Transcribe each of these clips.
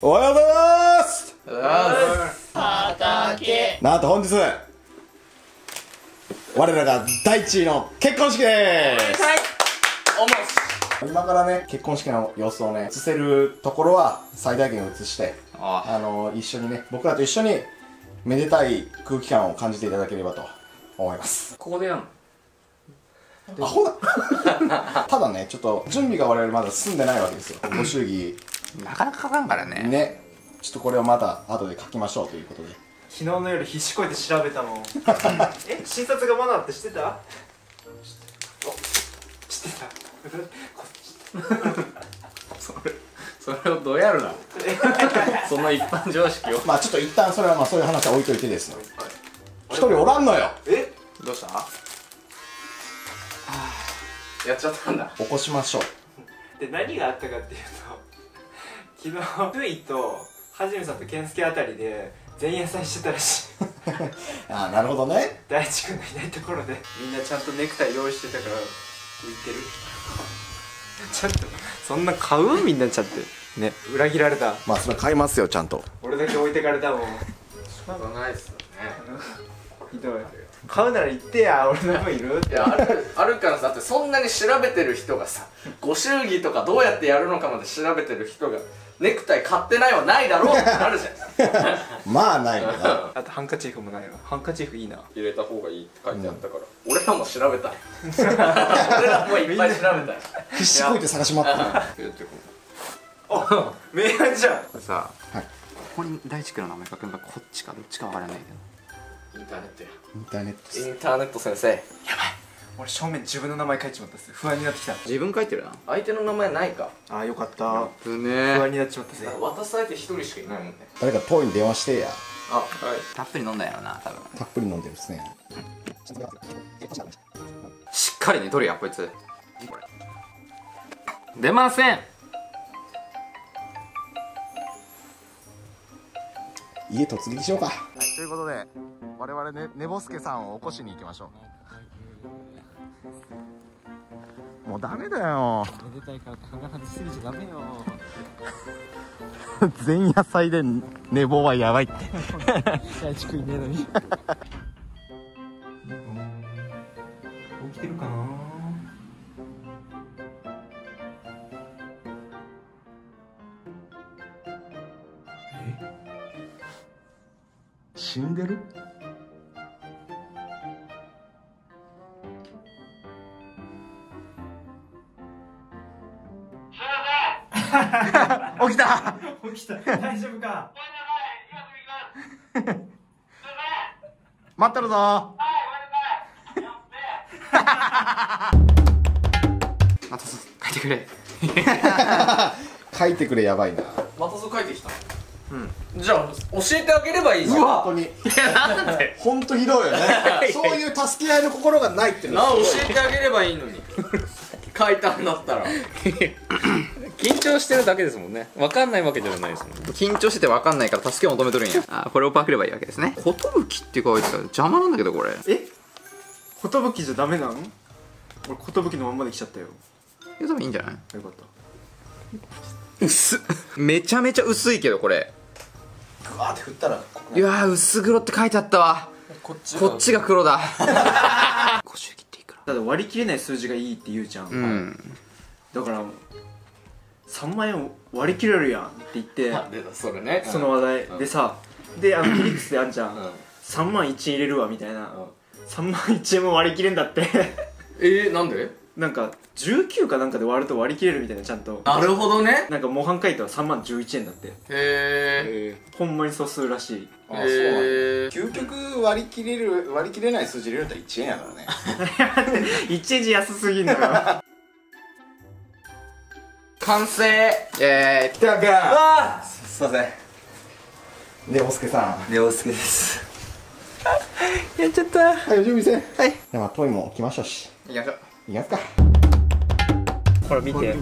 おはようございます。畑なんと本日我らが第一位の結婚式です。おもし今からね結婚式の様子をね映せるところは最大限映してああ。の一緒にね僕らと一緒にめでたい空気感を感じていただければと思います。ここでやんの？アホだただねちょっと準備が我々まだ進んでないわけですよ。ご祝儀なかなかかかんからね。ね。ちょっとこれをまた後で書きましょうということで。昨日の夜必死こいて調べたもん え診察がマナーって知ってた？知ってた。こそれそれをどうやるな？その一般常識を。まあちょっと一旦それはまあそういう話は置いといてですね一人おらんのよ。え？どうした？やっちゃったんだ。起こしましょう。で何があったかっていうと昨日ルイとはじめさんと健介あたりで前夜祭してたらしい。ああなるほどね。大地君がいないところで。みんなちゃんとネクタイ用意してたから浮いてる。ちゃんとそんな買う？みんなちゃってね裏切られた。まあそれ買いますよちゃんと。俺だけ置いてかれたもん。しょうがないっすよね。ひどい。買うなら言ってや俺の分いるって。いやあるあるからさだってそんなに調べてる人がさご祝儀とかどうやってやるのかまで調べてる人がネクタイ買ってないはないだろうってなるじゃん。まあないよな。あとハンカチーフもないわ。ハンカチーフいいな。入れた方がいいって書いてあったから、俺らも調べたい。俺らもいっぱい調べたい。必死こいて探し回って。るあ明暗じゃん。これさ、はい。ここに大地君の名前書くのかこっちかどっちかわからないけインターネットや。インターネット。インターネット先生俺正面自分の名前書いちまったっす不安になってきた。ど自分書いてるな。相手の名前ないか。ああよかった。ぶ不ね。安になっちまったぜ渡されて一人しかいないもんね。誰か遠いに電話してや。あはい。たっぷり飲んだやろな多分。たっぷり飲んでるっすね。しっかりね取るやこいつ。出ません。家突撃しようか。はいということで我々ね寝ぼすけさんを起こしに行きましょうもうダメだよ。めでたいから考えすぎちゃダメよ。前夜祭で寝坊はやばいって。大地君いねえのに起きてるかな？死んでる？起きた。起きた。大丈夫か？待ってるぞ。あとそう書いてくれ。書いてくれやばいな。またそう書いてきた。うん。じゃあ教えてあげればいいじゃん。本当に。本当ひどいよね。そういう助け合いの心がないってなあ教えてあげればいいのに。書いたんだったら緊張してるだけですもんね。分かんないわけじゃないですもん緊張してて分かんないから助けを求めとるんや。あこれをパクればいいわけですね。寿って書いてたら邪魔なんだけどこれ。え？寿じゃダメなん？俺寿のまんまで来ちゃったよ。いや多分いいんじゃない？よかった。薄っ。めちゃめちゃ薄いけどこれ。グワーって振ったらいやー薄黒って書いてあったわ。こっちこっちが黒だ。ご祝儀っていくら。ただ割り切れない数字がいいって言うじゃん、うん。だから3万円割り切れるやんって言ってあ出たそれね。その話題。でさであの フィリックスであんじゃん、うん。3万1円入れるわみたいな、3万1円も割り切れんだって。えー、なんで？なんか19かなんかで割ると割り切れるみたいなちゃんと。なるほどね。なんか模範解答は3万11円だって。へえほんまにそうするらしい。あそうなんだへえ究極割り切れる割り切れない数字入れるんだったら1円やからね 1円じゃ安すぎんだよ完成。え来たか。すいません。でおすけさん。ー、レオスケです。やっちゃった。はいお準備せはい。ではトイも来ましたし。いきましょう。いきますか。ほら見て。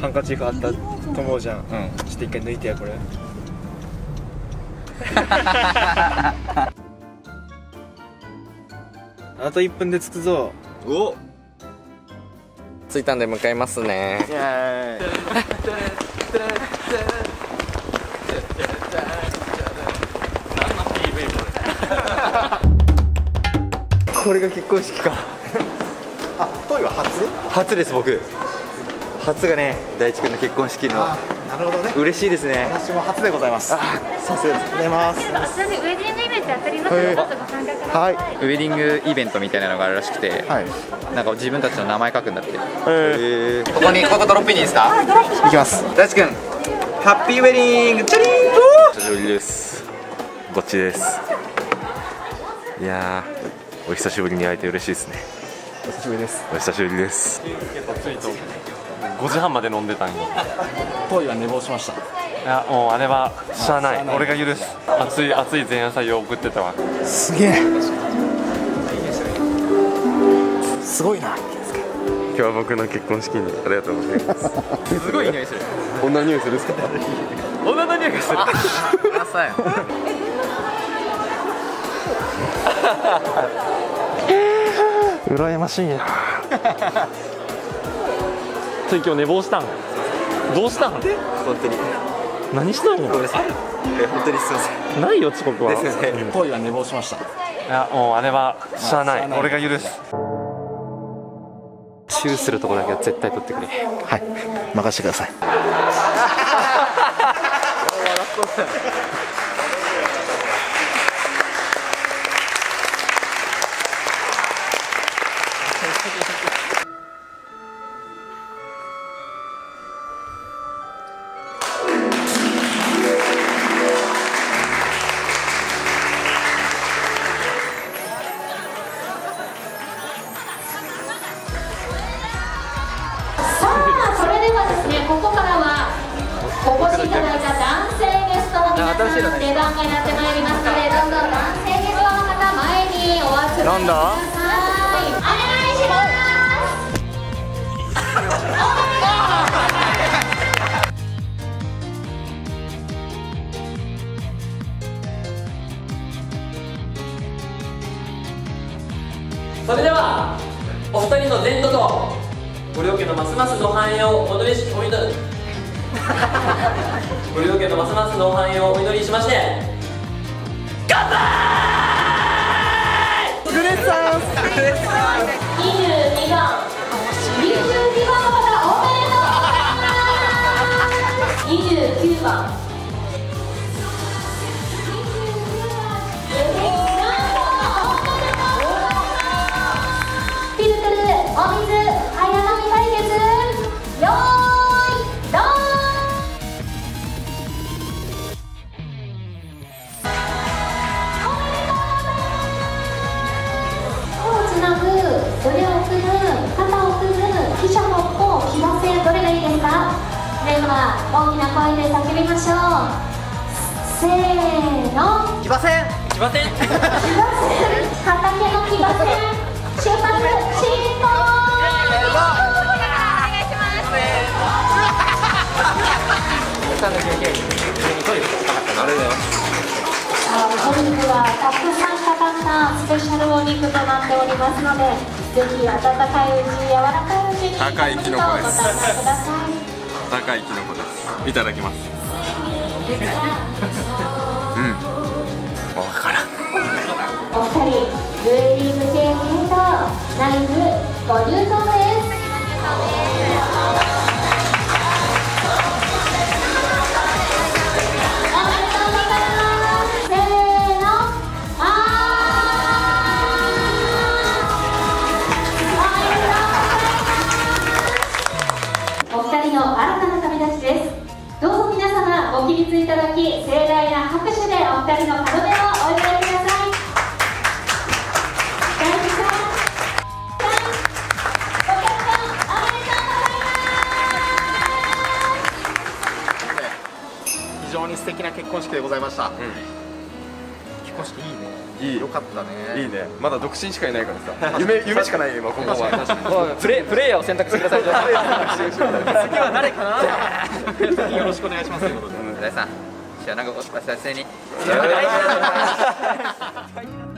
ハンカチーフあったと思うじゃん、ちょっと一回抜いてやこれ。あと1分で着くぞ。お着いたんで向かいますね。これが結婚式か。あトイは初？初です僕。初がね大地君の結婚式のなるほどね。嬉しいですね。私も初でございます。あさすがでございます。あちらにウェディングイベントやっておりますので、どうぞご参加くださ。はい。いウェディングイベントみたいなのがあるらしくて、はい。なんか自分たちの名前書くんだって。えー。ここにここドロップインいいですか？いきます。大地君ハッピーウェディングチャリーン。久しぶりです。ぼっちです。いやーお久しぶりに会えて嬉しいですね。お久しぶりです。お久しぶりです。5時半まで飲んでたんよトイは寝坊しましたいやもうあれはしゃあない。しゃあない。俺が許す。熱い熱い前夜祭を送ってたわ。すげえ。すごいな。今日は僕の結婚式にありがとうございます。すごい匂いする。こんな匂いするんですか？女の匂いがする。朝 よ羨ましいな つい今日寝坊したん。どうしたん？本当に何したんよごめんなさいえ本当にすいません。ないよ遅刻は。ですよね。トイは寝坊しました。いやもうあれはしゃあない。俺が許す。チューするとこだけは絶対取ってくれ。はい。任せてください出番がやってまいりますので、どんどん男性ゲストの方前にお集めください。お願いします。それではお二人の前途とご両家のますますの繁栄をお祈りしお祈りご両家のますますの繁栄をお祈りしまして22番、22番の方おめでとうございます。29番。腕を組む肩を組む汽車の歩騎馬戦どれがいいですか？では大きな声で叫びましょう。せーの。騎馬戦すいません。騎馬戦畑の騎馬戦出発進行ペシャルお肉となっております。のでぜひ温かいうち柔らかいうちに高いキノコですご堪能ください高いキノコですいただきますうん分からんお二人ウェディングケーキとナイフご入刀で二人の門出をお祝いください大地さんさんお客さんおめでとうございます非常に素敵な結婚式でございました、結婚式いいね。いい。よかったね。いいね。まだ独身しかいないからさ。夢夢しかないよ今今後は。プレプレイヤーを選択してください。次は誰かな？よろしくお願いしますということで。大地さん知らなかったに。お願いします